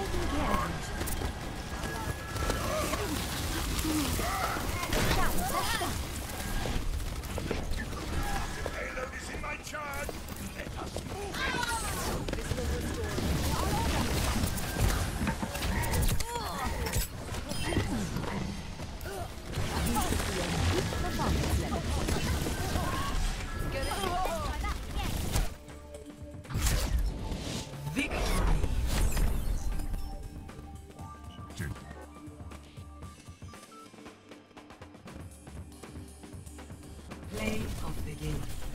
taking care Play of the game.